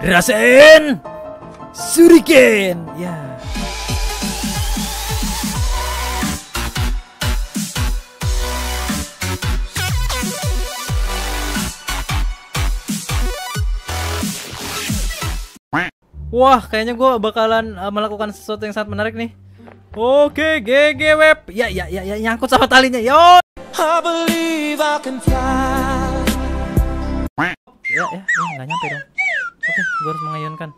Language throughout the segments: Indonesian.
Rasain Shuriken. Ya. Wah, kayaknya gue bakalan uh, melakukan sesuatu yang sangat menarik nih. Oke, GG web. Ya, ya, ya, ya, nyangkut sama talinya. Yo. I believe I can fly. Ya, ya, ya, nggak nyampe dong. Oke, gue harus mengayunkan.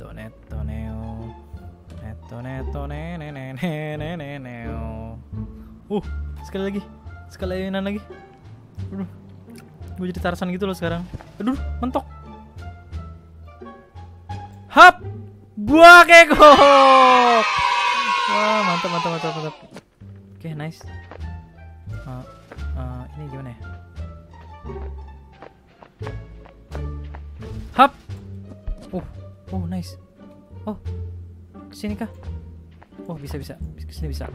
Tonet, toneo. Net, tonet, tone, ne, ne, ne, ne, ne, neo. Uh, sekali lagi. Sekali ayunan lagi. Aduh. Gue jadi Tarsan gitu loh sekarang. Aduh, mentok. Hap! Buah kekok! Wah, mantap, mantap, mantap, mantap. Oke, nice. Uh, uh, ini gimana ya? Oh, oh, nice. Oh, ke sini kah? Oh, bisa, bisa. Ke sini bisa.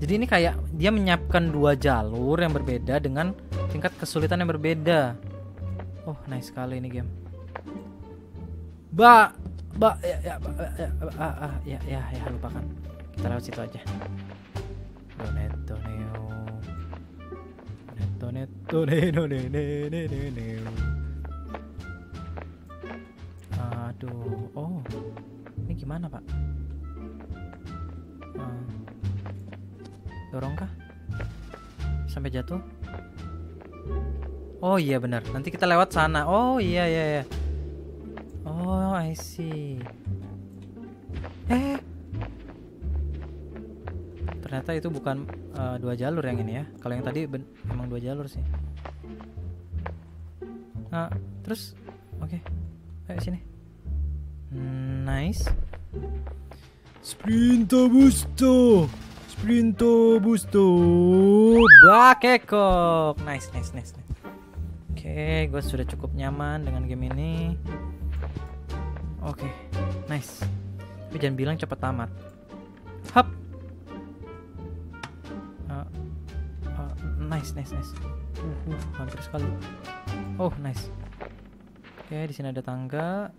Jadi ini kayak dia menyiapkan dua jalur yang berbeda dengan tingkat kesulitan yang berbeda. Oh, nice sekali ini game. Ba, ba, ya, ya, ba, ya, ba, ah, ah, ya, ya, ya, lupakan. Kita lewat situ aja. Doneto neo. Doneto neto neno ne ne ne gimana pak? Ah. dorong kah? Sampai jatuh? Oh iya benar. Nanti kita lewat sana. Oh iya iya iya. Oh I see. Eh. Ternyata itu bukan eh, dua jalur yang ini ya. Kalau yang tadi emang dua jalur sih. Nah, terus oke. Ayo sini. Hmm, nice. Sprinto busto. Sprinto busto. Bakekok. Nice, nice, nice. nice. Oke, gue sudah cukup nyaman dengan game ini. Oke, nice. Tapi jangan bilang cepat tamat. Hap. Uh, uh, nice, nice, nice. Uh, uh, hampir sekali. Oh, nice. Oke, di sini ada tangga.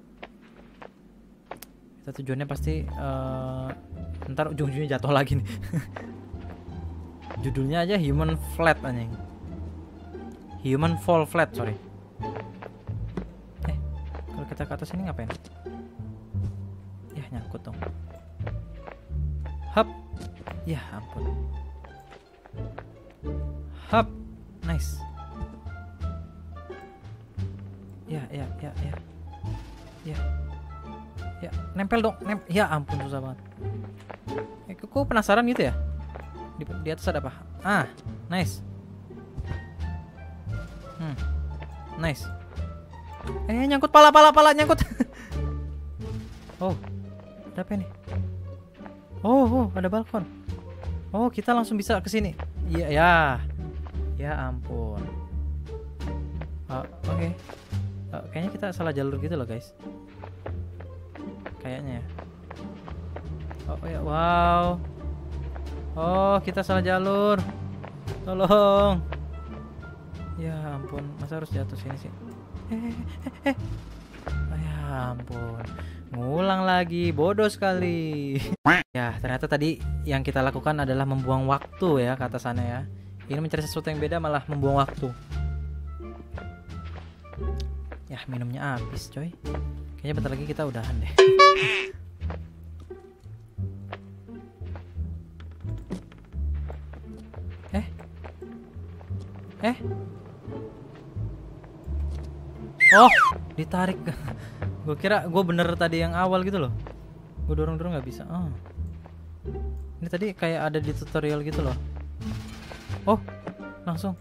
Kita tujuannya pasti eh ntar ujung-ujungnya jatuh lagi nih. Judulnya aja Human Flat anjing. Human Fall Flat, sorry. Eh, kalau kita ke atas ini ngapain? Ya, nyangkut dong. Hap. Ya ampun. Hap. Nice. Ya, ya, ya. Ya. Nempel dong. Nem ya ampun susah banget. Eh, kok penasaran gitu ya? Di, di atas ada apa? Ah, nice. Hmm. Nice. Eh, nyangkut pala pala pala nyangkut. oh. Ada apa ini? Oh, oh, ada balkon. Oh, kita langsung bisa ke sini. Iya, ya. Ya ampun. Oh, oke. Eh, kayaknya kita salah jalur gitu loh, guys. Kayaknya ya. Oh, ya, wow. Oh, kita salah jalur. Tolong. Ya ampun, masa harus jatuh sini sih? Eh, eh, eh. Oh, ya ampun. Ngulang lagi, bodoh sekali. ya, ternyata tadi yang kita lakukan adalah membuang waktu ya kata sana ya. Ini mencari sesuatu yang beda malah membuang waktu. Ya, minumnya habis, coy. Kayaknya bentar lagi kita udahan deh. eh? Eh? Oh, ditarik. gue kira gue bener tadi yang awal gitu loh. Gue dorong-dorong nggak bisa. Oh. Ini tadi kayak ada di tutorial gitu loh. Oh, langsung.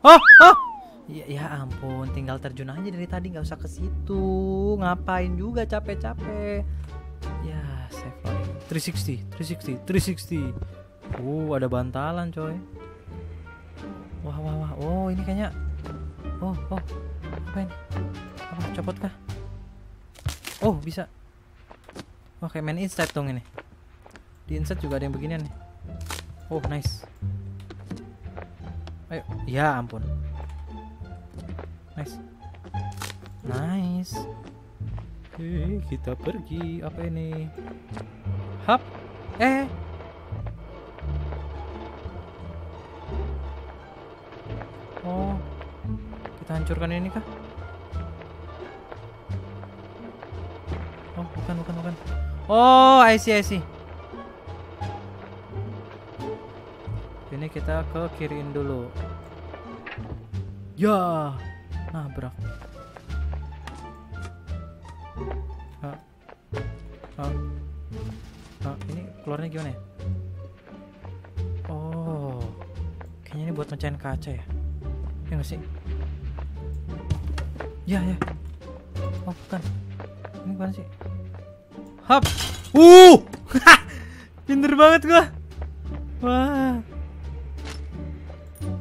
Oh, oh. Ya, ya ampun, tinggal terjun aja dari tadi nggak usah ke situ. Ngapain juga capek-capek. Ya, loading. 360, 360, 360. Uh, ada bantalan, coy. Wah, wah, wah. Oh, ini kayaknya Oh, oh. Apa ini? Apa copot kah? Oh, bisa. Wah, kayak main inside dong ini. Di inside juga ada yang beginian nih. Oh, nice. Ayo, ya ampun. Nice. Oke, kita pergi. Apa ini? Hap. Eh. Oh. Kita hancurkan ini kah? Oh, bukan, bukan, bukan. Oh, I see, I see. Ini kita ke kiriin dulu. Ya, nabrak. Ah. Gimana ya? Oh, kayaknya ini buat mecahin kaca ya? Ya nggak sih? Ya, ya. Oh, bukan. Ini gimana sih? Hap. Uh. Pinter banget gua. Wah.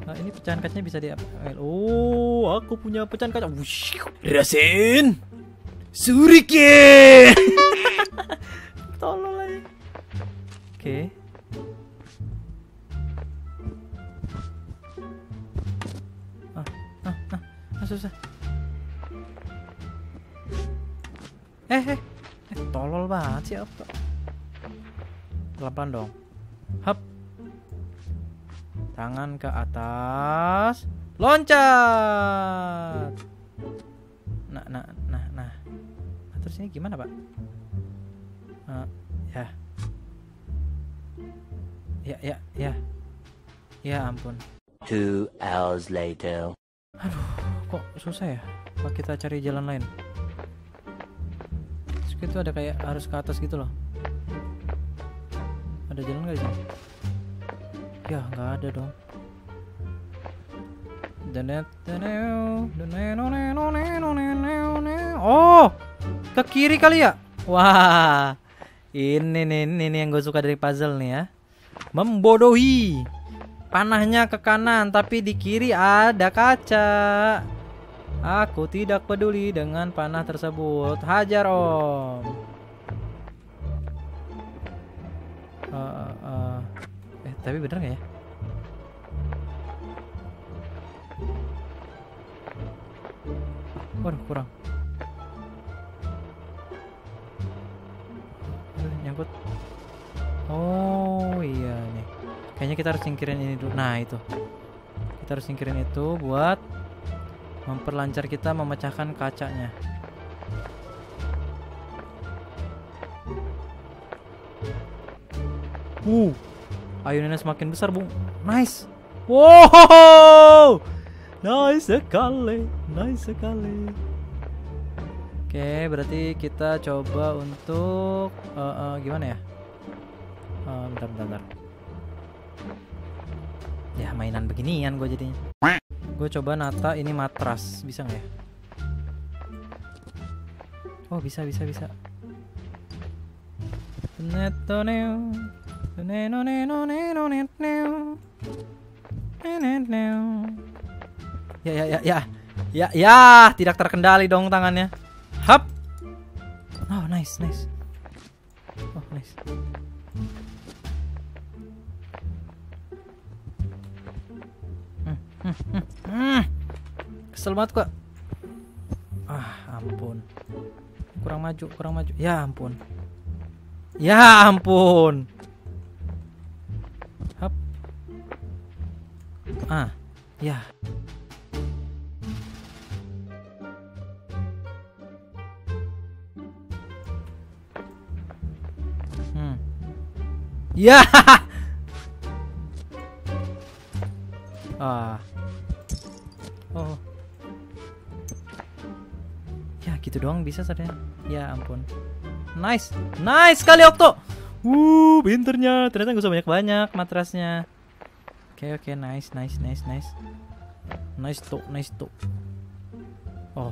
Nah, ini pecahan kacanya bisa di Oh, aku punya pecahan kaca. Wush. Rasain. Suriken. Tolol aja. Oke. Ah, ah, ah, ah, susah. Eh, eh, eh, tolol banget sih Okto. Pelan-pelan dong. Hap. Tangan ke atas. Loncat. Nah, nah, nah, nah. Nah, Terus ini gimana, Pak? Ya, ya, ya. Ya ampun. Two hours later. Kok susah ya? Apa kita cari jalan lain? Terus itu ada kayak harus ke atas gitu loh. Ada jalan nggak di sini? Ya nggak ada dong. Oh, ke kiri kali ya? Wah, ini nih, ini nih yang gue suka dari puzzle nih ya. Membodohi. Panahnya ke kanan, tapi di kiri ada kaca. Aku tidak peduli dengan panah tersebut. Hajar om. Eh, eh, eh. eh tapi bener nggak ya? Waduh kurang. Nyangkut. Oh iya nih. Kayaknya kita harus singkirin ini dulu. Nah itu. Kita harus singkirin itu buat memperlancar kita memecahkan kacanya. Uh, ayunannya semakin besar, Bung. Nice. Wow, nice sekali, nice sekali. Oke, berarti kita coba untuk eh, eh, gimana ya? Bentar, bentar, bentar. Ya mainan beginian gue jadinya. Gue coba nata ini matras, bisa nggak ya? Oh bisa bisa bisa. Ya ya ya ya ya ya tidak terkendali dong tangannya. Hap. Oh nice nice. Oh nice. Kesel banget kok. Ah, ampun. Kurang maju, kurang maju. Ya ampun. Ya ampun. Hap. Ah, ya. Hmm. Ya. Ah. Gitu doang bisa saja. Ya ampun. Nice. Nice sekali Okto. Uh, pinternya. Ternyata gak usah banyak-banyak matrasnya. Oke oke nice nice nice nice. Nice tuh, nice tuh. Oh.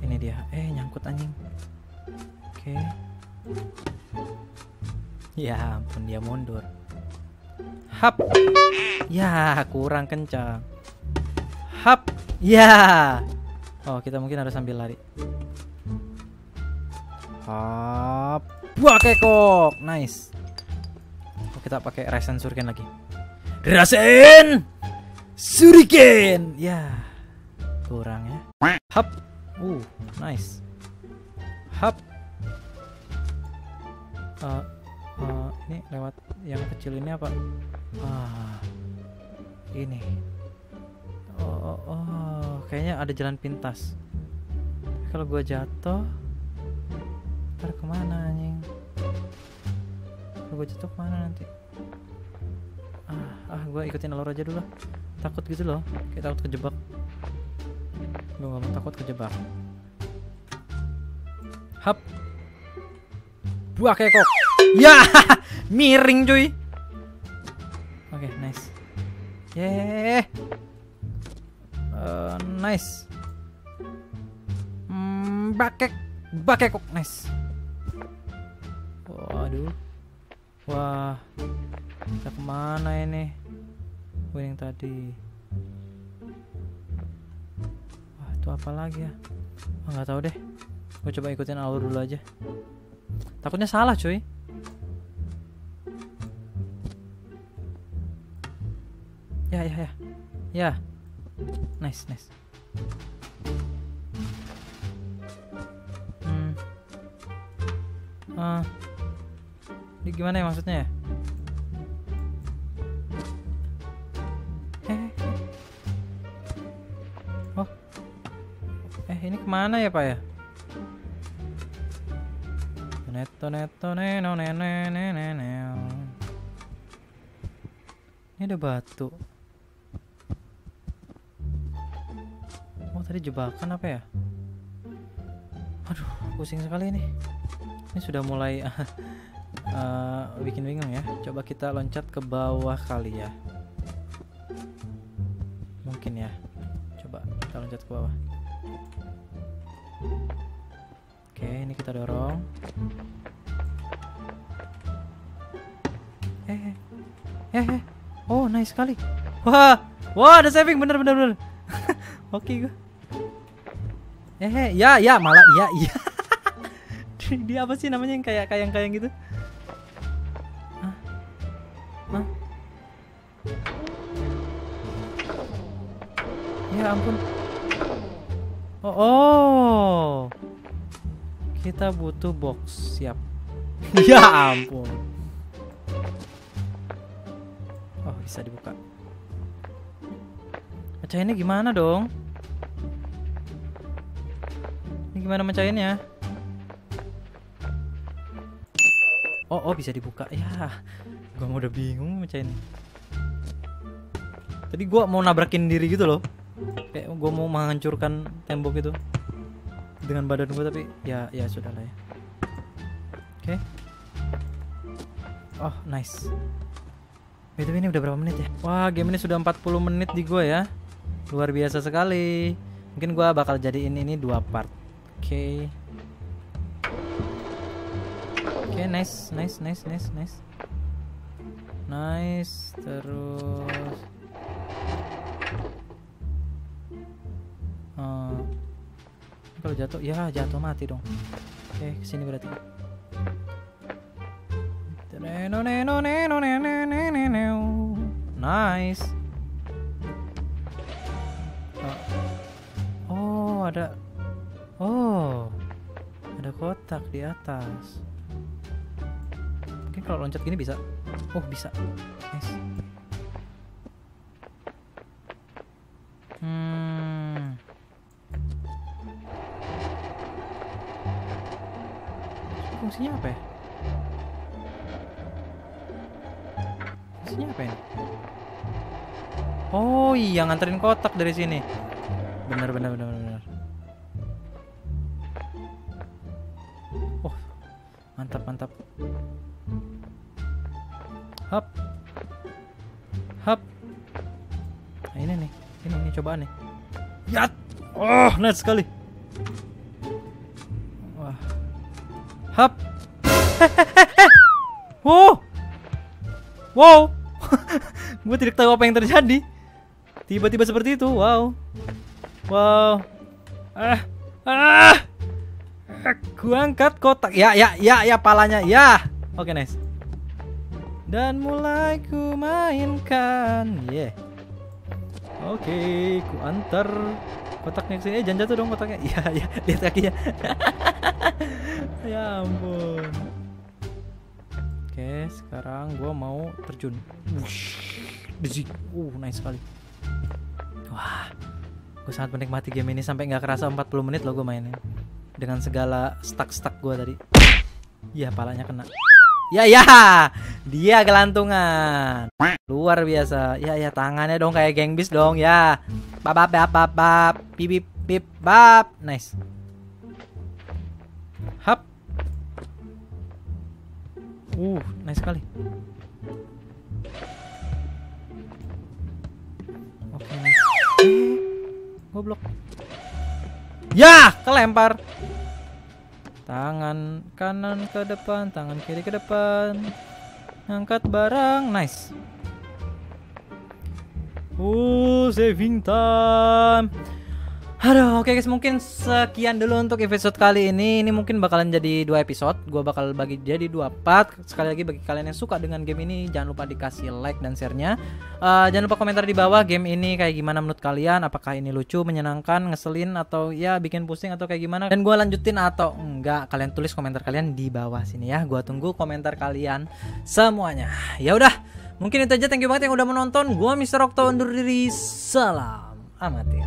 Ini dia. Eh, nyangkut anjing. Oke. Ya ampun dia mundur. Hap. Ya, kurang kencang. Hap. Ya. Oh, kita mungkin harus sambil lari. Hap. Buah kekok. Nice. Oh, kita pakai Rasen Shuriken lagi. Rasen Shuriken. Ya. Kurang ya. Hap. Uh, nice. Hap. Uh, uh, ini lewat yang kecil ini apa? Ah, ini. Oh, oh, oh, kayaknya ada jalan pintas. Kalau gua jatuh, ntar ke mana anjing? Kalau gua jatuh ke mana nanti? Ah, ah, gua ikutin alur aja dulu. Takut gitu loh, kayak takut kejebak. Gue gak mau takut kejebak. Hap. Buah kekok. Ya, miring cuy. Oke, nice. Yeay. Eh, nice. Hmm, bakek, bakekok, nice. Waduh. Wah, kita ke mana ini? Yang tadi. Wah, itu apa lagi ya? Oh, nggak tahu deh. Gue coba ikutin alur dulu aja. Takutnya salah, cuy. Ya, ya, ya. Ya. Nice, nice. Hmm. Ah. ini gimana ya maksudnya ya? Eh, eh, eh. Oh. Eh, ini ke mana ya, Pak ya? Neto neto neno nene nene. Ini ada batu. Tadi jebakan apa ya? Aduh, pusing sekali ini. Ini sudah mulai eh, bikin bingung ya. Coba kita loncat ke bawah kali ya. Mungkin ya. Coba kita loncat ke bawah. Oke, ini kita dorong. Eh, eh, eh, eh. oh nice sekali. Wah, wah ada saving bener bener bener. Oke gue. Eh, eh, ya ya malah ya iya. Dia apa sih namanya yang kayak kayang kayang gitu? Hah? Hah? Ya ampun. Oh, oh. Kita butuh box, siap. ya ampun. Oh, bisa dibuka. Mecahinnya gimana dong? Gimana mecahinnya? Oh, oh bisa dibuka. Ya, gua mau udah bingung mecahinnya. Tadi gua mau nabrakin diri gitu loh. Kayak gua mau menghancurkan tembok itu dengan badan gue tapi ya ya sudah lah ya oke oh nice BTW ini udah berapa menit ya wah game ini sudah 40 menit di gue ya luar biasa sekali mungkin gue bakal jadiin ini dua part oke oke nice nice nice nice nice. Nice terus. Eh, kalau jatuh ya jatuh mati dong. Oke ke sini berarti. Nice. Oh. oh ada oh ada kotak di atas mungkin kalau loncat gini bisa oh bisa nice hmm fungsinya apa ya? Fungsinya apa ini? Oh iya nganterin kotak dari sini. Bener bener bener bener. Cobaan nih. Yat. Oh nice sekali. Wah. Hap. wow. Wow. Gue tidak tahu apa yang terjadi. Tiba-tiba seperti itu. Wow. Wow. Ah. Ah. Gue angkat kotak. Ya, ya, ya, ya palanya. Ya. Oke, nice. Dan mulai ku mainkan. Yeah. Oke, ku antar Kotaknya ke sini, eh, jangan jatuh dong kotaknya. Iya, iya, lihat kakinya. ya ampun. Oke, sekarang gua mau terjun. Dezik. Uh, nice sekali. Wah, gue sangat menikmati game ini sampai nggak kerasa 40 menit loh gue mainnya. Dengan segala stuck-stuck gue tadi. Iya, palanya kena. Ya ya, dia gelantungan. Luar biasa. Ya ya, tangannya dong kayak geng bis dong ya. Bap bap bap bap bap. Bip bip bip bap. Nice. Hap. Uh, nice sekali. Oke. Eh, Goblok. Ya, kelempar. Tangan kanan ke depan, tangan kiri ke depan. Angkat barang, nice. Uh, saving time. Aduh, oke guys, mungkin sekian dulu untuk episode kali ini. Ini mungkin bakalan jadi dua episode. Gua bakal bagi jadi dua part. Sekali lagi bagi kalian yang suka dengan game ini, jangan lupa dikasih like dan share-nya. Eh, jangan lupa komentar di bawah game ini kayak gimana menurut kalian. Apakah ini lucu, menyenangkan, ngeselin, atau ya bikin pusing atau kayak gimana? Dan gua lanjutin atau enggak? Kalian tulis komentar kalian di bawah sini ya. Gua tunggu komentar kalian semuanya. Ya udah, mungkin itu aja. Thank you banget yang udah menonton. Gua Mr. Okto undur diri. Salam amatir.